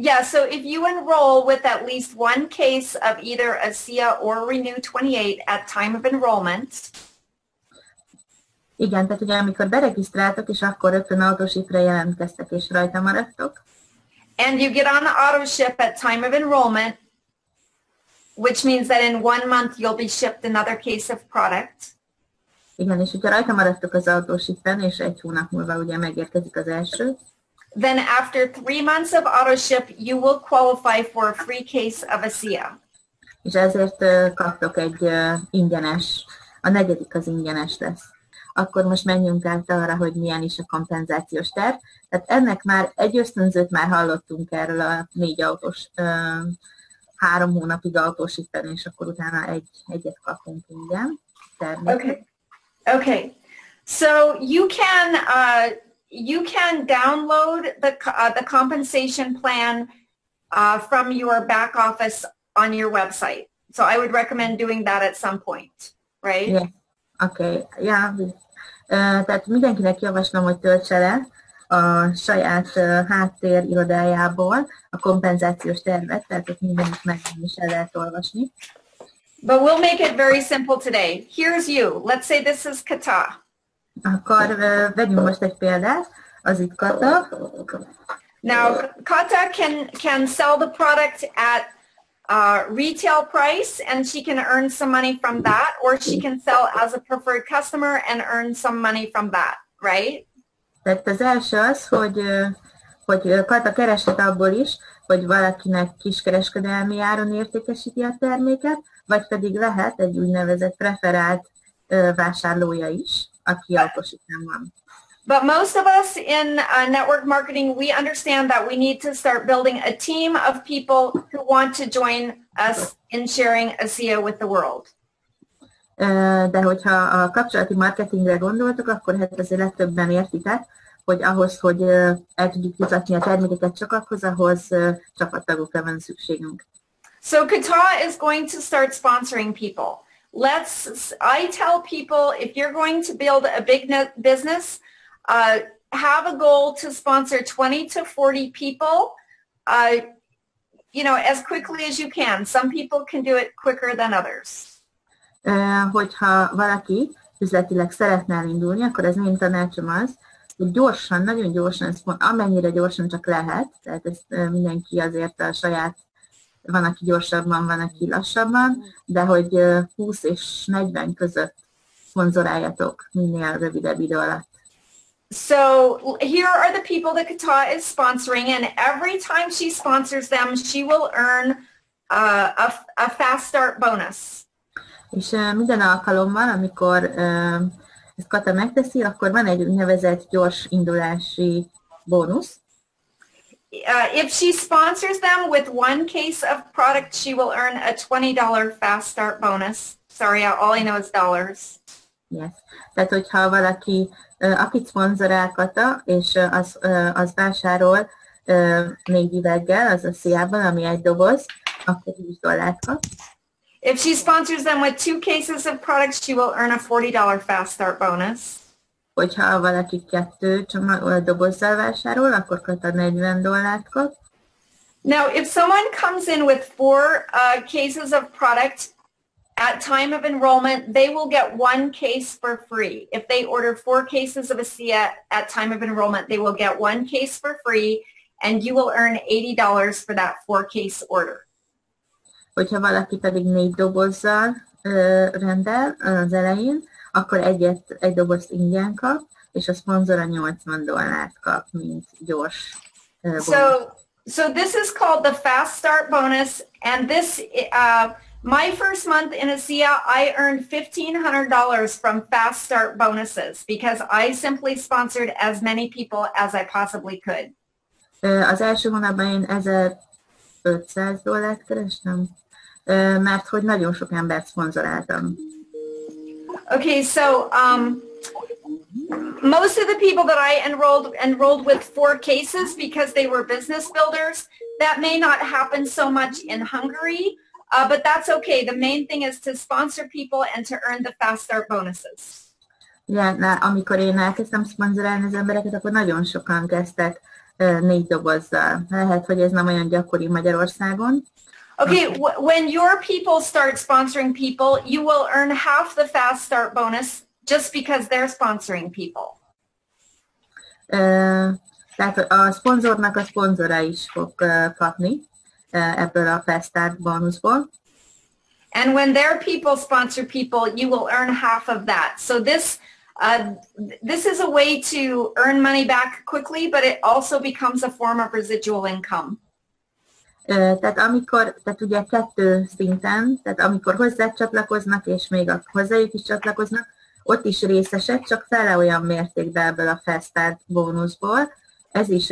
Yeah, so if you enroll with at least one case of either ASEA or Renew 28 at time of enrollment, Igen, tehát ugye amikor beregisztráltok, és akkor rögtön autósipre jelentkeztek, és rajta maradtok, and you get on the auto ship at time of enrollment, which means that in one month you'll be shipped another case of product. igen, és hogyha rajta maradtok az autósipen, és egy hónap múlva ugye megérkezik az első, Then after three months of auto ship, you will qualify for a free case of ASEA. és ezért kaptok egy ingyenes, a negyedik az ingyenes lesz. Akkor most menjünk át arra, hogy milyen is a kompenzációs terv. Tehát ennek már egy ösztönzőt már hallottunk erről a négy autós, három hónapig autósíten, és akkor utána egy, egyet kapunk ingyen. terméket. Okay. Okay. So you can uh, you can download the uh, the compensation plan uh, from your back office on your website. So I would recommend doing that at some point, right? Yeah. Okay. Yeah. Ö, tehát mindenkinek javaslom, hogy töltse le a saját ö, háttér irodájából a kompenzációs tervet, tehát ott mindenit meg is el lehet olvasni. But we'll make it very simple today. Here's you. Let's say this is Kata. Akkor vegyünk most egy példát, az itt Kata. Now, Kata can can sell the product at uh, retail price, and she can earn some money from that, or she can sell as a preferred customer and earn some money from that, right? Tehát az első az, hogy, hogy Kata kereshet abból is, hogy valakinek kiskereskedelmi áron értékesíti a terméket, vagy pedig lehet egy úgynevezett preferált vásárlója is, aki autósítán van. But most of us in uh, network marketing, we understand that we need to start building a team of people who want to join us in sharing ASEA with the world. Ö, De hogyha a kapcsolati marketingre gondoltok, akkor hát azért legtöbben értitek, hogy ahhoz, hogy ö, el tudjuk juttatni a termékeket csak ahhoz, ahhoz ö, csapattagokra van szükségünk. So Kata is going to start sponsoring people. Let's, I tell people if you're going to build a big net business, uh, have a goal to sponsor 20 to 40 people, uh, you know, as quickly as you can. Some people can do it quicker than others. Ö, Hogyha valaki üzletileg szeretne elindulni, akkor az én tanácsom az, hogy gyorsan, nagyon gyorsan, amennyire gyorsan csak lehet, tehát ezt mindenki azért a saját, van, aki gyorsabban, van, aki lassabban, de hogy ö, 20 és 40 között szponzoráljatok minél rövidebb idő alatt. So here are the people that Kata is sponsoring, and every time she sponsors them, she will earn uh, a, a fast start bonus. És ö, minden alkalommal, amikor ö, ezt Kata megteszi, akkor van egy úgynevezett gyors indulási bónusz, Uh, if she sponsors them with one case of product, she will earn a $20 fast start bonus. Sorry, all I know is dollars. Yes. Tehát, hogyha valaki, akit szponzorál Kata, és az, az vásárol négy üveggel, az ASEA-ban, ami egy doboz, akkor 20 dollárt kap. If she sponsors them with two cases of products, she will earn a $40 fast start bonus. Hogyha valaki kettő csomag, dobozzal vásárol, akkor Kata 40 dollárt kap. Now, if someone comes in with four uh, cases of product at time of enrollment, they will get one case for free. If they order four cases of ASEA at time of enrollment, they will get one case for free, and you will earn $80 for that four case order. Hogyha valaki pedig négy dobozzal ö, rendel az elején, akkor egyet, egy dobozt ingyen kap, és a szponzora 80 dollárt kap, mint gyors ö, bónusz. So, so this is called the Fast Start Bonus, and this, uh, my first month in ASEA, I earned $1,500 from Fast Start bonuses because I simply sponsored as many people as I possibly could. Az első hónapban én 1500 dollárt kerestem, mert hogy nagyon sok embert szponzoráltam. Okay, so um, most of the people that I enrolled enrolled with four cases because they were business builders. That may not happen so much in Hungary, uh, but that's okay. The main thing is to sponsor people and to earn the fast start bonuses. Ugye, na, amikor én elkezdtem szponzorálni az embereket, akkor nagyon sokan kezdtek négy dobozzal. Lehet, hogy ez nem olyan gyakori Magyarországon. Okay, w- when your people start sponsoring people, you will earn half the fast start bonus just because they're sponsoring people. Ö, Tehát a szponzornak a szponzora is fog ö, kapni ö, ebből a Fast Start bónuszból. And when their people sponsor people, you will earn half of that. So this uh, this is a way to earn money back quickly, but it also becomes a form of residual income. Tehát amikor, tehát ugye kettő szinten, tehát amikor hozzá csatlakoznak, és még a hozzájuk is csatlakoznak, ott is részesek, csak fele olyan mértékben ebből a Fast Start bónuszból. Ez is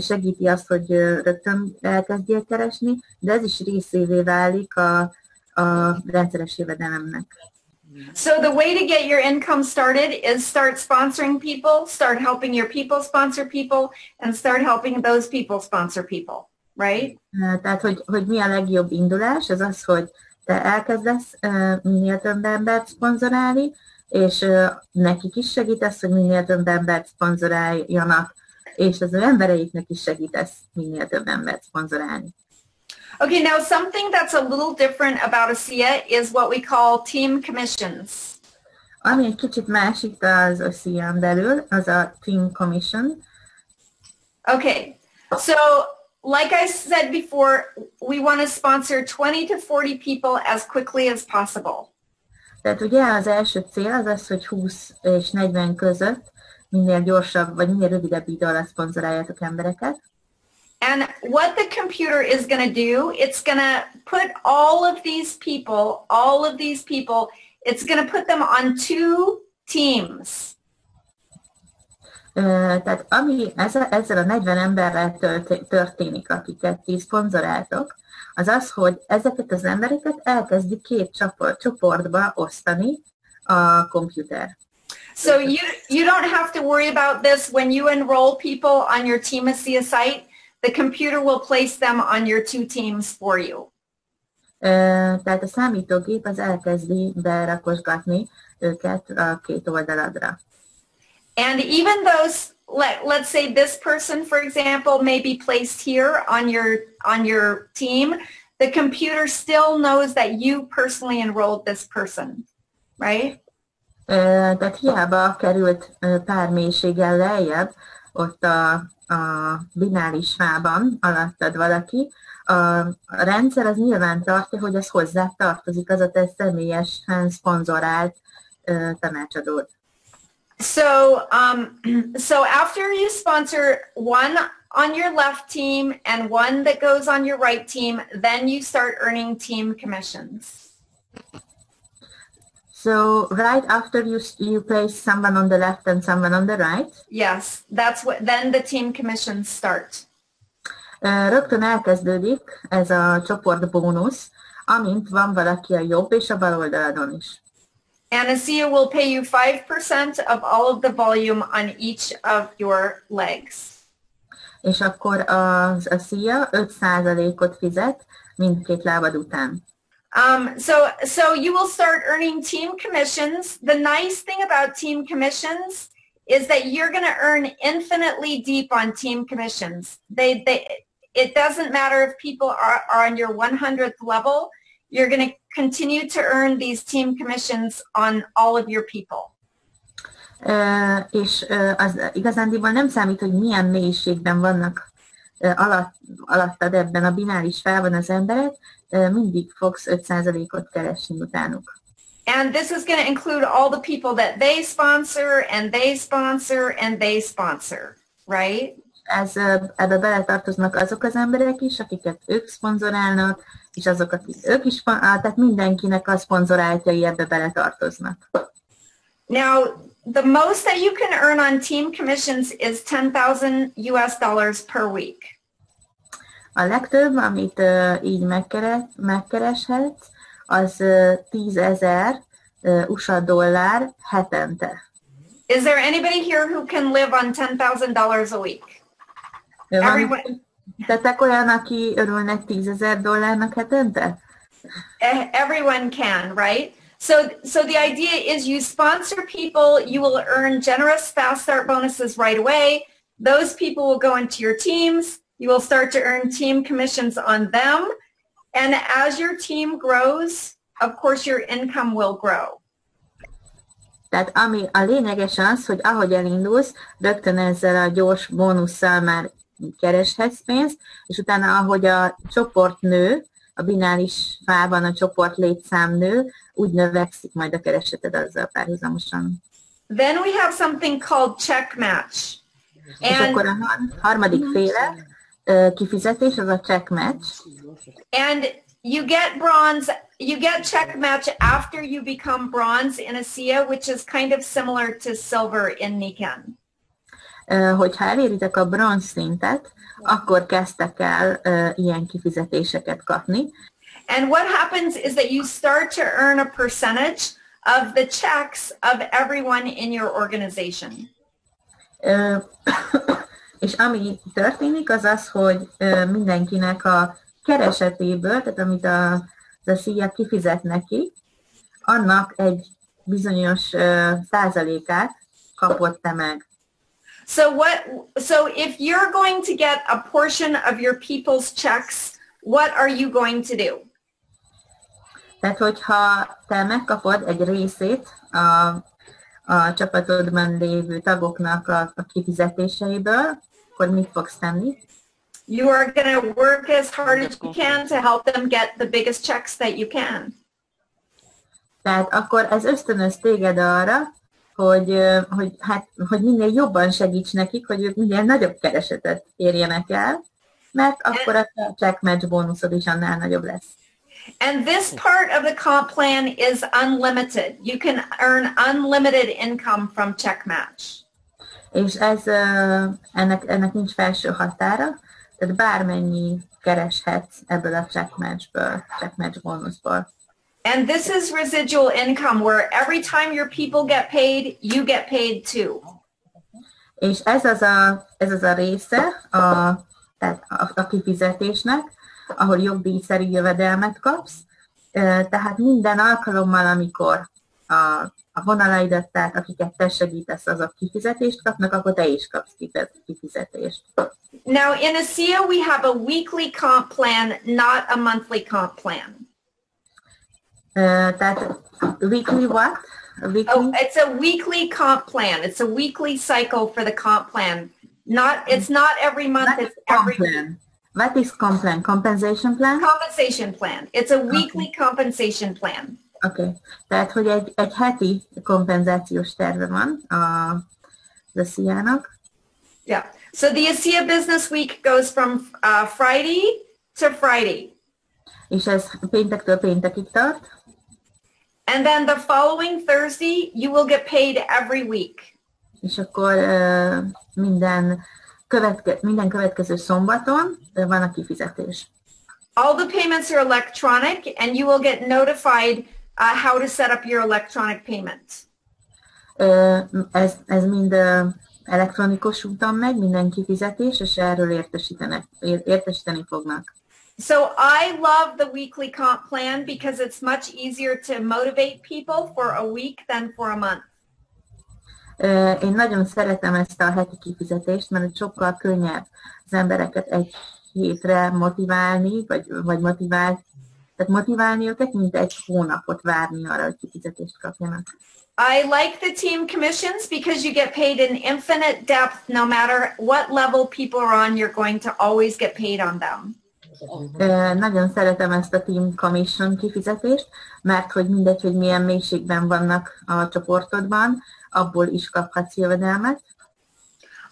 segíti azt, hogy rögtön elkezdjél keresni, de ez is részévé válik a, a rendszeres jövedelemnek. So the way to get your income started is start sponsoring people, start helping your people sponsor people, and start helping those people sponsor people, right? Tehát, hogy, hogy mi a legjobb indulás, az az, hogy te elkezdesz minél több embert szponzorálni, és nekik is segítesz, hogy minél több embert szponzoráljanak, és az ő embereiknek is segítesz minél több embert szponzorálni. Okay, now something that's a little different about ASEA is what we call team commissions. Ami egy kicsit más itt az OCN belül, az a Team Commission. Okay, so like I said before, we want to sponsor 20 to 40 people as quickly as possible. Tehát ugye az első cél az az, hogy 20 és 40 között minél gyorsabb, vagy minél rövidebb idő alatt szponzoráljátok embereket. And what the computer is going to do, it's going to put all of these people, all of these people, it's going to put them on two teams. Tehát ami ezzel, a 40 emberrel tört, történik, akiket ti szponzoráltok, az az, hogy ezeket az embereket elkezdi két csoport, csoportba osztani a komputer. So you, you don't have to worry about this when you enroll people on your Team ASEA site. The computer will place them on your two teams for you. Tehát a számítógép az elkezdi berakosgatni őket a két oldaladra. And even those, let, let's say this person, for example, may be placed here on your, on your team. The computer still knows that you personally enrolled this person, right? Ö, Tehát hiába került ö, pár mélységgel lejjebb, ott a, a bináris fában alattad valaki, a, a rendszer az nyilván tartja, hogy az hozzá tartozik, az a te személyesen szponzorált ö, tanácsadód. So, um, so after you sponsor one on your left team and one that goes on your right team, then you start earning team commissions. So right after you you place someone on the left and someone on the right, Yes, that's what, then the team commissions start. ö, rögtön elkezdődik ez a csoport bónusz, amint van valaki a jobb és a bal oldaladon is. And ASEA will pay you 5% of all of the volume on each of your legs. És akkor az, ASEA 5%-ot fizet mindkét lábad után. Um, so, so you will start earning team commissions. The nice thing about team commissions is that you're going to earn infinitely deep on team commissions. They, they, it doesn't matter if people are, are on your 100th level. You're going to continue to earn these team commissions on all of your people. Ö, és ö, az igazándiból nem számít, hogy milyen mélységben vannak ö, alatt, alattad ebben a bináris fában az emberek, mindig fogsz 5%-ot keresni utánuk. And this is going to include all the people that they sponsor and they sponsor and they sponsor, right? Ez, ebbe beletartoznak azok az emberek is, akiket ők szponzorálnak, és azok, akik ők is, tehát mindenkinek a szponzoráltjai ebbe beletartoznak. Now, the most that you can earn on team commissions is 10,000 US dollars per week. A legtöbb, amit ö, így megkeres, megkereshetsz, az ö, 10 ezer ö, USA dollár hetente. Is there anybody here who can live on $10,000 a week? Van- Everyone- Tettek olyan, aki örülnek 10 ezer dollárnak hetente? Everyone can, right? So, so the idea is you sponsor people, you will earn generous fast start bonuses right away. Those people will go into your teams. You will start to earn team commissions on them. And as your team grows, of course, your income will grow. Tehát ami a lényeges az, hogy ahogy elindulsz, rögtön ezzel a gyors bónusszal már kereshetsz pénzt, és utána ahogy a csoport nő, a bináris fában a csoport létszám nő, úgy növekszik majd a kereseted azzal párhuzamosan. Then we have something called check match. És And, akkor a harmadik féle kifizetés az a check match. and you get bronze, you get check match after you become bronze in ASEA, which is kind of similar to silver in Niken. Hogyha eléritek a bronz szintet, akkor kezdtek el ilyen kifizetéseket kapni. And what happens is that you start to earn a percentage of the checks of everyone in your organization. és ami történik, az az, hogy mindenkinek a keresetéből, tehát amit a, a szíja kifizet neki, annak egy bizonyos százalékát kapott te meg. So what so if you're going to get a portion of your people's checks, what are you going to do? Tehát, hogyha te megkapod egy részét a, a csapatodban lévő tagoknak a, a kifizetéseiből, akkor mit fogsz tenni? You are going to work as hard as you can to help them get the biggest checks that you can. Tehát akkor ez ösztönöz téged arra, hogy, hogy, hát, hogy minél jobban segíts nekik, hogy ők minél nagyobb keresetet érjenek el, mert akkor a check match bónuszod is annál nagyobb lesz. And this part of the comp plan is unlimited. You can earn unlimited income from check match. És ez, ennek, ennek nincs felső határa, tehát bármennyi kereshetsz ebből a check matchből, check match bónuszból. And this is residual income where every time your people get paid, you get paid too. És ez az a, ez az a része a, tehát a, a kifizetésnek, ahol jogdíjszerű jövedelmet kapsz. Tehát minden alkalommal, amikor a, a vonalaidat, tehát akiket te segítesz, azok kifizetést kapnak, akkor te is kapsz kifizetést. Now in ASEA we have a weekly comp plan, not a monthly comp plan. Uh, that weekly what? Weekly? Oh, it's a weekly comp plan. It's a weekly cycle for the comp plan. Not, it's not every month. What it's every plan? What is comp plan? Compensation plan? Compensation plan. It's a weekly okay. compensation plan. Okay. Tehát, hogy egy, egy heti kompenzációs terve van a, az ASEA-nak. Yeah. So the ASEA Business Week goes from uh, Friday to Friday. És ez péntektől péntekig tart. And then the following Thursday, you will get paid every week. És akkor uh, minden, követke, minden következő szombaton van a kifizetés. All the payments are electronic and you will get notified uh, how to set up your electronic payments. Uh, ez, ez mind uh, elektronikus úton megy, minden kifizetés, és erről értesítenek, értesíteni fognak. So I love the weekly comp plan because it's much easier to motivate people for a week than for a month. Én nagyon szeretem ezt a heti kifizetést, mert sokkal könnyebb az embereket egy hétre motiválni, vagy, vagy motivál, tehát motiválni őket, mint egy hónapot várni arra, hogy kifizetést kapjanak. I like the team commissions because you get paid in infinite depth no matter what level people are on, you're going to always get paid on them. Nagyon szeretem ezt a Team Commission kifizetést, mert hogy mindegy, hogy milyen mélységben vannak a csoportodban, abból is kaphatsz jövedelmet.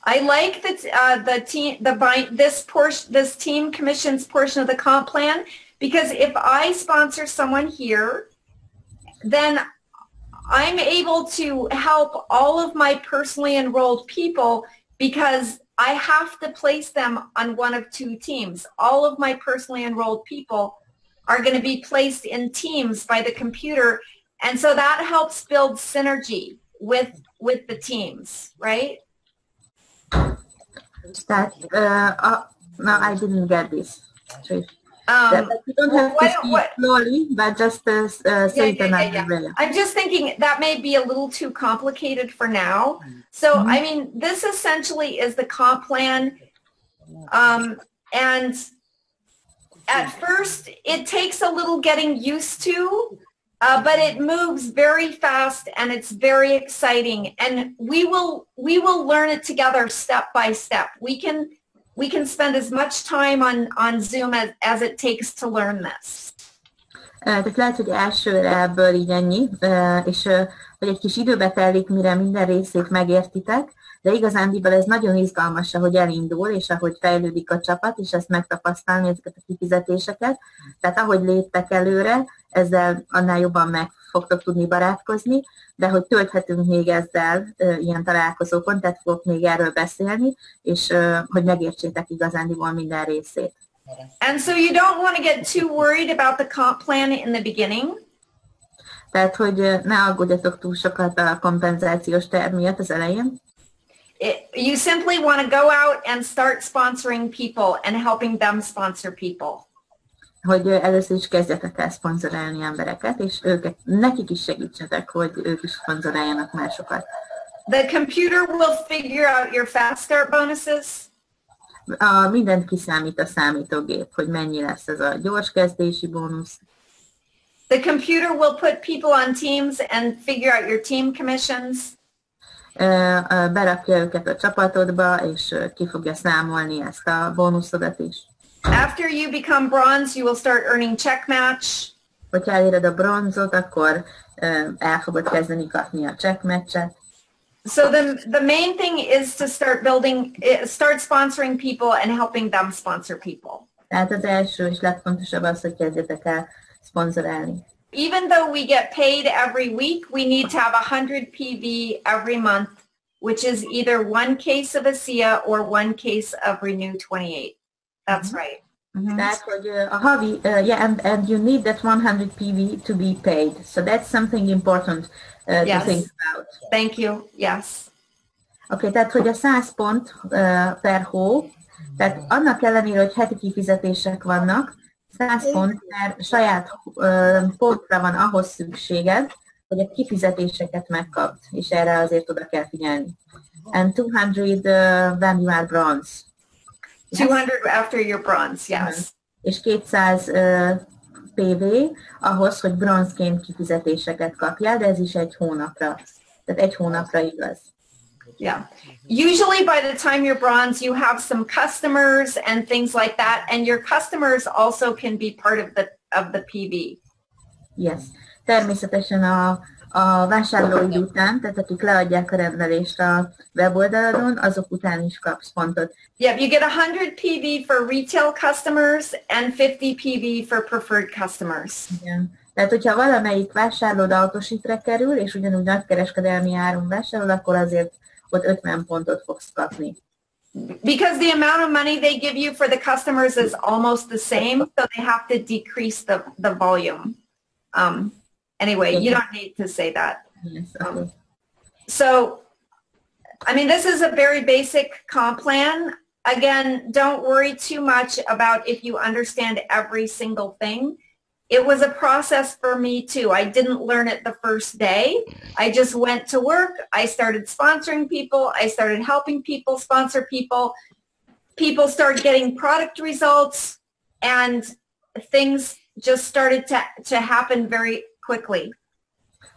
I like that uh, the team the this portion this team commissions portion of the comp plan because if I sponsor someone here, then I'm able to help all of my personally enrolled people because I have to place them on one of two teams. All of my personally enrolled people are going to be placed in teams by the computer. And so that helps build synergy with, with the teams, right? That, uh, uh, no, I didn't get this. Um, you don't have to speak slowly, but just uh, uh, say yeah, yeah, yeah, yeah. I'm just thinking that may be a little too complicated for now. So, mm-hmm. I mean, this essentially is the comp plan. Um, and at first, it takes a little getting used to, uh, but it moves very fast and it's very exciting. And we will we will learn it together step by step. We can we can spend as much time on, on Zoom as, as it takes to learn this. Eh, tehát lehet, hogy elsőre ebből így ennyi, eh, és eh, hogy egy kis időbe telik, mire minden részét megértitek, de igazándiból ez nagyon izgalmas, ahogy elindul, és ahogy fejlődik a csapat, és ezt megtapasztalni, ezeket a kifizetéseket. Tehát ahogy léptek előre, ezzel annál jobban meg fogtok tudni barátkozni, de hogy tölthetünk még ezzel ilyen találkozókon, tehát fogok még erről beszélni, és hogy megértsétek igazándiból minden részét. And so you don't want to get too worried about the comp plan in the beginning. Tehát, hogy ne aggódjatok túl sokat a kompenzációs terv miatt az elején. It, you simply want to go out and start sponsoring people and helping them sponsor people hogy először is kezdjetek el szponzorálni embereket, és őket, nekik is segítsetek, hogy ők is szponzoráljanak másokat. The computer will figure out your fast start bonuses. A, mindent kiszámít a számítógép, hogy mennyi lesz ez a gyors kezdési bónusz. The computer will put people on teams and figure out your team commissions. Berakja őket a csapatodba, és ki fogja számolni ezt a bónuszodat is. After you become bronze, you will start earning check match. Hogyha eléred a bronzot, akkor el fogod kezdeni kapni a check matchet. So the the main thing is to start building, eh, start sponsoring people and helping them sponsor people. Tehát az első és legfontosabb az, hogy kezdjetek el szponzorálni. Even though we get paid every week, we need to have 100 PV every month, which is either one case of ASEA or one case of Renew 28. That's mm-hmm. right. Mm-hmm. That hogy a havi, uh, yeah, and, and you need that 100 PV to be paid. So that's something important uh, yes. to think about. Thank you. Yes. Oké, okay, tehát hogy a 100 pont uh, per hó, tehát annak ellenére, hogy heti kifizetések vannak, 100 pont per saját pontra van ahhoz szükséged, hogy a kifizetéseket megkapd, és erre azért oda kell figyelni. And 200 uh, when you are bronze. 200 after your bronze, yes. És 200 uh, PV ahhoz, hogy bronzként kifizetéseket kapjál, de ez is egy hónapra. Tehát egy hónapra igaz. Yeah. Mm-hmm. Usually by the time you're bronze, you have some customers and things like that, and your customers also can be part of the of the PV. Yes. Természetesen a a vásárlói után, tehát akik leadják a rendelést a weboldaladon, azok után is kapsz pontot. Yeah, you get 100 PV for retail customers and 50 PV for preferred customers. Igen. Tehát, hogyha valamelyik vásárlód autositre kerül, és ugyanúgy nagykereskedelmi áron vásárol, akkor azért ott 50 pontot fogsz kapni. Because the amount of money they give you for the customers is almost the same, so they have to decrease the, the volume. Um, Anyway, you don't need to say that. Um, so, I mean, this is a very basic comp plan. Again, don't worry too much about if you understand every single thing. It was a process for me too. I didn't learn it the first day. I just went to work. I started sponsoring people. I started helping people sponsor people. People started getting product results and things just started to, to happen very quickly.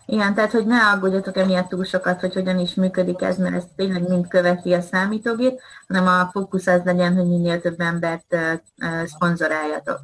Igen, tehát hogy ne aggódjatok emiatt túl sokat, hogy hogyan is működik ez, mert ez tényleg mind követi a számítógép, hanem a fókusz az legyen, hogy minél több embert uh, szponzoráljatok.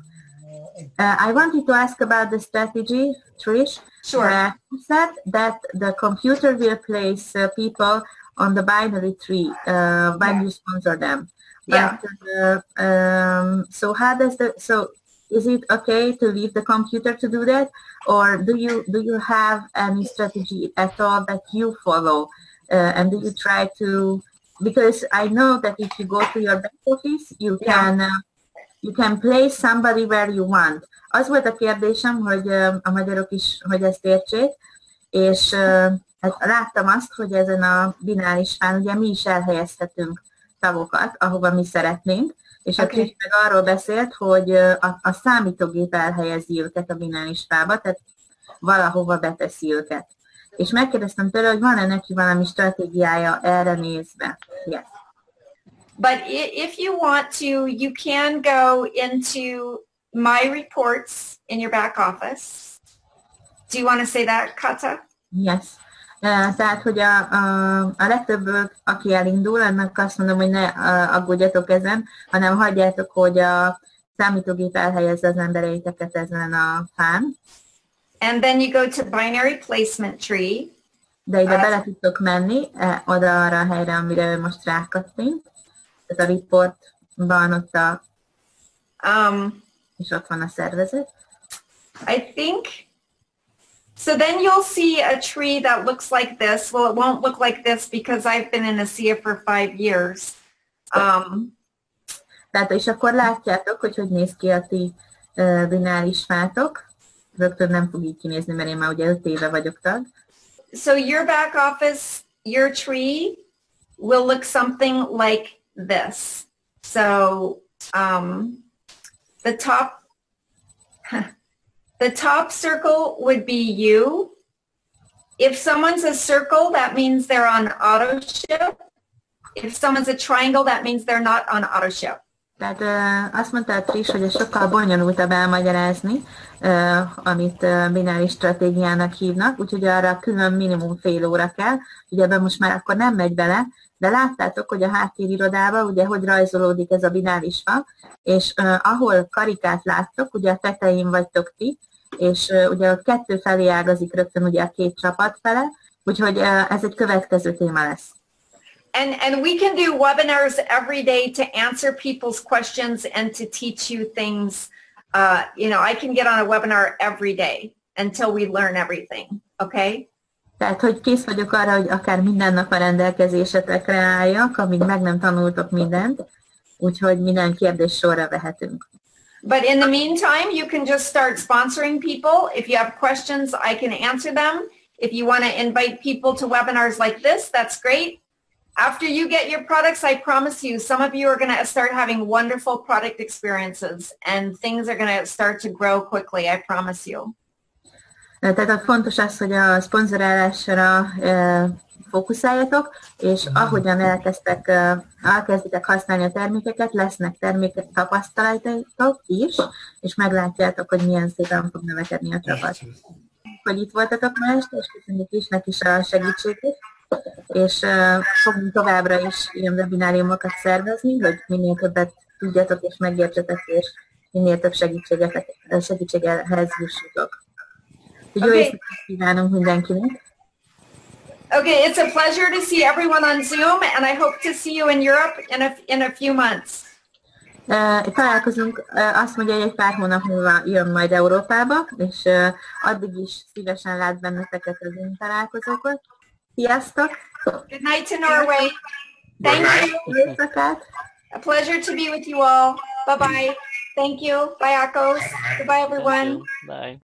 Uh, I wanted to ask about the strategy, Trish. Sure. Uh, you said that the computer will place uh, people on the binary tree uh, when yeah. you sponsor them. Yeah. uh, um, so how does the so is it okay to leave the computer to do that or do you do you have any strategy at all that you follow uh, and do you try to because i know that if you go to your back office you can uh, you can place somebody where you want az volt a kérdésem hogy a magyarok is hogy ezt értsék és hát láttam azt hogy ezen a bináris fán ugye mi is elhelyezhetünk tavokat ahova mi szeretnénk És okay. a Trish meg arról beszélt, hogy a, a számítógép elhelyezi őket a binális fába, tehát valahova beteszi őket. És megkérdeztem tőle, hogy van-e neki valami stratégiája erre nézve. Yes. But if you want to, you can go into my reports in your back office. Do you want to say that, Kata? Yes. Tehát, hogy a, a, a legtöbb, aki elindul, annak azt mondom, hogy ne aggódjatok ezen, hanem hagyjátok, hogy a számítógép elhelyezze az embereiteket ezen a fán. And then you go to binary placement tree. De ide uh, bele tudtok menni, e, oda arra a helyre, amire most rákattint. Tehát a reportban ott a... Um, és ott van a szervezet. I think So then you'll see a tree that looks like this. Well, it won't look like this because I've been in ASEA for five years. Um, Tehát, és akkor látjátok, hogy hogy néz ki a ti uh, bináris fátok. Rögtön nem fog így kinézni, mert én már ugye öt éve vagyok tag. So your back office, your tree will look something like this. So um, the top The top circle would be you. If someone's a circle, that means they're on auto ship. If someone's a triangle, that means they're not on auto ship. Tehát azt mondta a Trish, hogy ez sokkal bonyolultabb elmagyarázni, amit uh, bináris stratégiának hívnak, úgyhogy arra külön minimum fél óra kell. Ugye ebben most már akkor nem megy bele, de láttátok, hogy a háttérirodában ugye hogy rajzolódik ez a bináris fa, és uh, ahol karikát láttok, ugye a tetején vagytok ti, és uh, ugye a kettő felé ágazik rögtön ugye a két csapat fele, úgyhogy uh, ez egy következő téma lesz. And, and we can do webinars every day to answer people's questions and to teach you things. Uh, you know, I can get on a webinar every day until we learn everything. Okay? Tehát, hogy kész vagyok arra, hogy akár minden nap a rendelkezésetekre álljak, amíg meg nem tanultok mindent, úgyhogy minden kérdés sorra vehetünk. But in the meantime, you can just start sponsoring people. If you have questions, I can answer them. If you want to invite people to webinars like this, that's great. After you get your products, I promise you, some of you are going to start having wonderful product experiences and things are going to start to grow quickly. I promise you. Tehát fontos az, hogy a szponzorálásra fókuszáljatok, és ahogyan elkezdtek, elkezditek használni a termékeket, lesznek termékek tapasztalatok is, és meglátjátok, hogy milyen szépen fog növekedni a csapat. Hogy itt voltatok ma este, és köszönjük Isnek is a segítségét, és fogunk továbbra is ilyen webináriumokat szervezni, hogy minél többet tudjatok és megértsetek, és minél több segítséghez jussatok. Okay. Okay, it's a pleasure to see everyone on Zoom, and I hope to see you in Europe in a, in a few months. Uh, találkozunk, uh, azt mondja, hogy egy pár hónap múlva jön majd Európába, és uh, addig is szívesen lát benneteket az én találkozókon. Sziasztok! Good night to Norway. Thank you. A pleasure to be with you all. Bye-bye. Thank you. Bye, Akos. Goodbye, everyone. Bye.